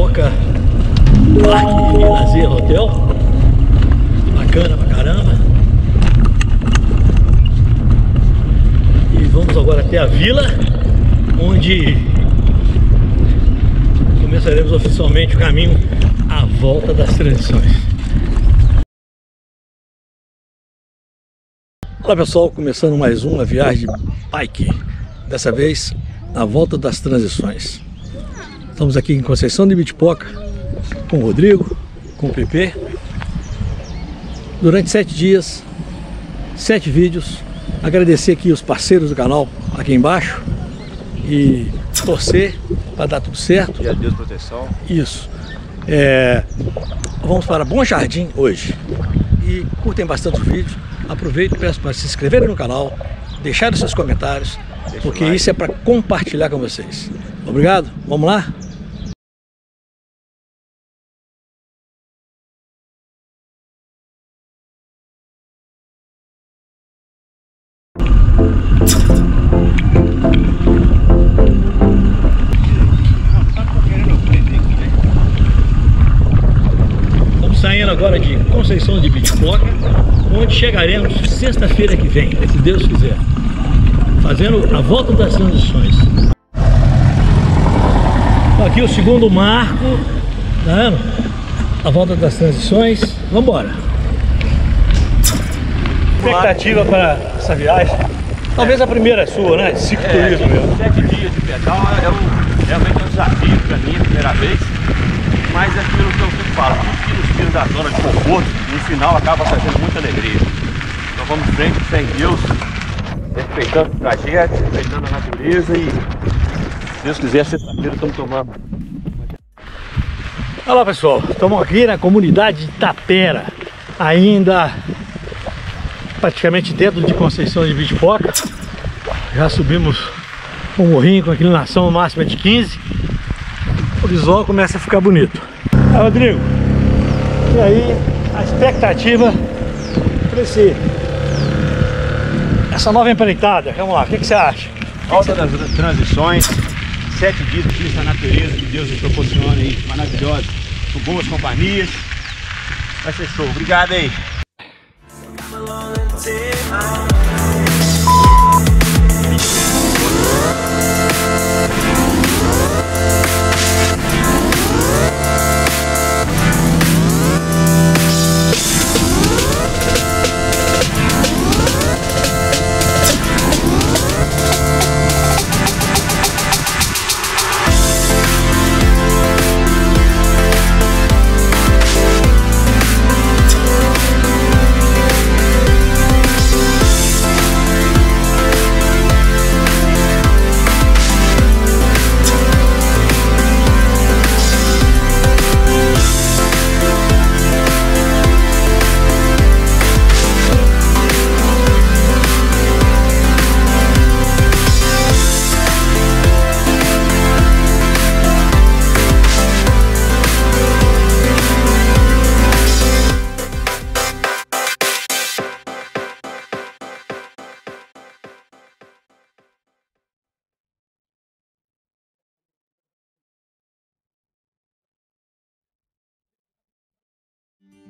Ibitipoca Parque Lazer Hotel. Bacana pra caramba. E vamos agora até a vila, onde começaremos oficialmente o caminho à volta das transições. Olá pessoal, começando mais uma viagem bike, dessa vez a volta das transições. Estamos aqui em Conceição de Bitipoca com o Rodrigo, com o PP. Durante sete dias, sete vídeos. Agradecer aqui os parceiros do canal aqui embaixo e torcer para dar tudo certo. E a Deus proteção. Isso. É, vamos para Bom Jardim hoje. E curtem bastante o vídeo. Aproveito e peço para se inscreverem no canal, deixarem seus comentários, Deixa porque like. isso é para compartilhar com vocês. Obrigado? Vamos lá? Conceição de Bitipoca, onde chegaremos sexta-feira que vem, se Deus quiser. Fazendo a volta das transições. Aqui o segundo marco, tá vendo? A volta das transições. Vamos embora. Expectativa para essa viagem? Talvez a primeira é sua, né? Cicloturismo mesmo. sete dias de pedal é um, realmente é um desafio para mim, a primeira vez. Mas é aquilo que eu sempre falo, tira da zona de conforto, no final acaba trazendo muita alegria. Então vamos em frente, sem Deus, respeitando o trajeto, respeitando a natureza e, se Deus quiser, sexta-feira estamos tomando. Olá pessoal, estamos aqui na comunidade de Tapera, ainda praticamente dentro de Conceição de Vitipoca. Já subimos um morrinho com inclinação máxima de 15. O visual começa a ficar bonito. Ah, Rodrigo, e aí a expectativa para esse essa nova empreitada? Vamos lá, o que, que você acha? Volta das transições, sete dias de pista na natureza que Deus nos proporciona aí, maravilhosa, com boas companhias. Vai ser show. Obrigado aí.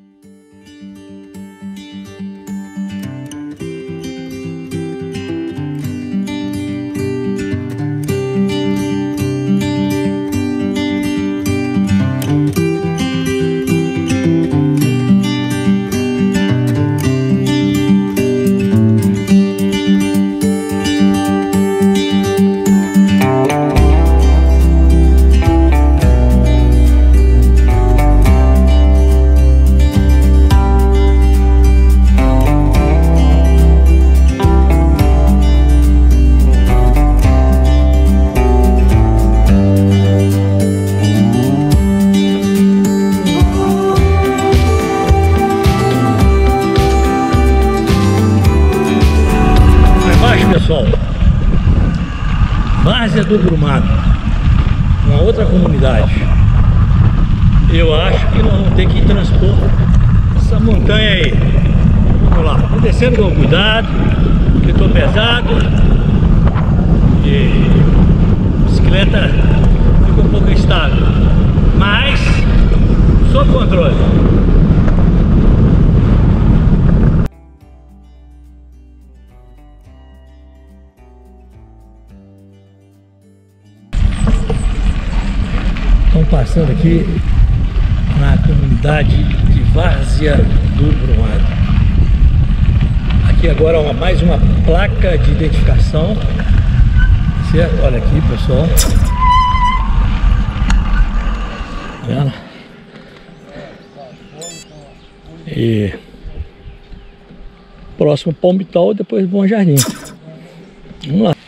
Lá pessoal, Várzea do Grumado, uma outra comunidade. Eu acho que nós vamos ter que transpor essa montanha aí. Vamos lá, vou descendo com cuidado, porque estou pesado. E bicicleta fica um pouco instável, mas sob controle. Passando aqui na comunidade de Várzea do Brumado. Aqui agora uma, mais uma placa de identificação. Certo? Olha aqui, pessoal. Vendo? E próximo Palmital, depois Bom Jardim. Vamos lá.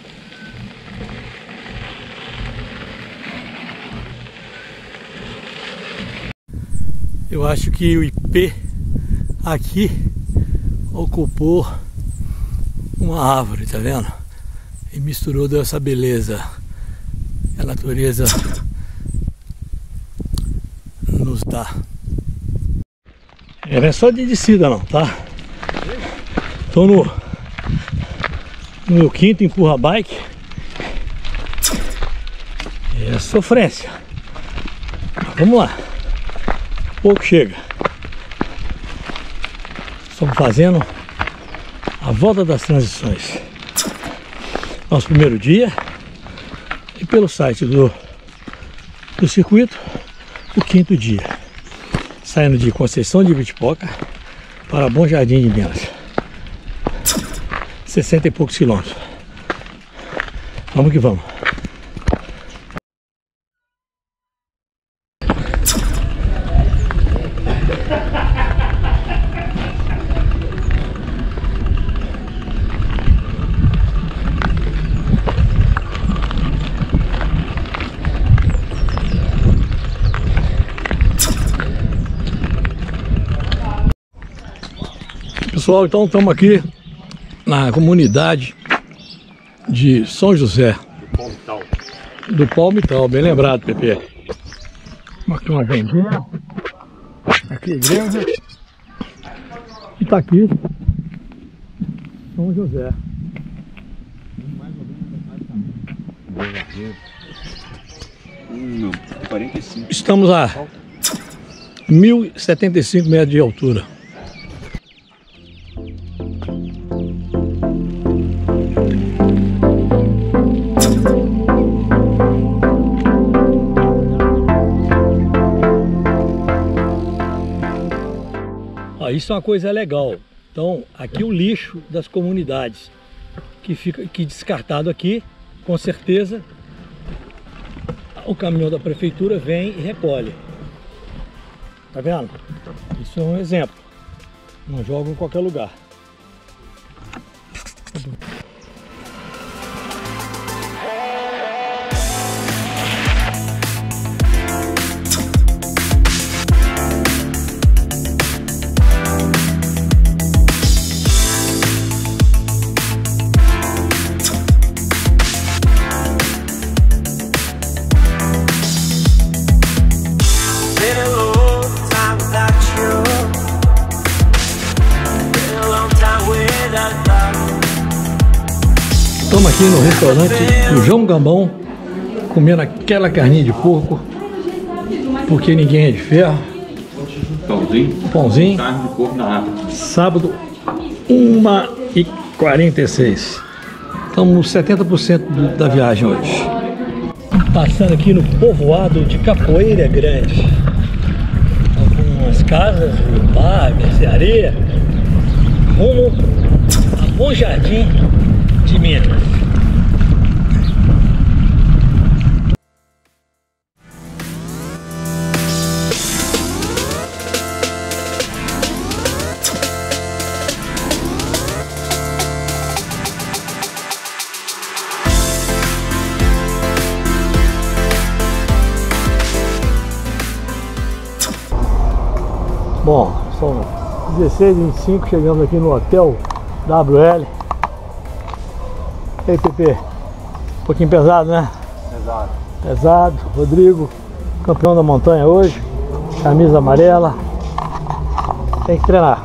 Eu acho que o IP aqui ocupou uma árvore, tá vendo? E misturou dessa beleza a natureza nos dá. Não é só de descida não, tá? Tô no, no meu quinto empurra bike. É sofrência. Vamos lá. Pouco chega. Estamos fazendo a volta das transições. Nosso primeiro dia. E pelo site do, do circuito, o quinto dia. Saindo de Conceição de Vitipoca para Bom Jardim de Minas. 60 e poucos quilômetros. Vamos que vamos. Pessoal, então estamos aqui na comunidade de São José. Do Palmital. Do Palmital, bem lembrado, Pepe. Aqui uma vendinha. Aqui a igreja. E tá aqui São José. Não, 45. Estamos a 1075 metros de altura. Isso é uma coisa legal. Então, aqui o lixo das comunidades que fica que descartado aqui, com certeza o caminhão da prefeitura vem e recolhe. Tá vendo? Isso é um exemplo. Não joga em qualquer lugar. Estamos aqui no restaurante do João Gambão, comendo aquela carninha de porco, porque ninguém é de ferro, Pãozinho. pãozinho, Carne de porco na água. sábado, 1h46. Estamos nos 70% do- da viagem hoje. Passando aqui no povoado de Capoeira Grande. Algumas casas, bar, mercearia, rumo a Bom Jardim Minas. Bom, são 16 e 25 chegamos aqui no hotel WL. E aí, Pepe? Um pouquinho pesado, né? Exato. Pesado. Rodrigo, campeão da montanha hoje. Camisa amarela. Tem que treinar.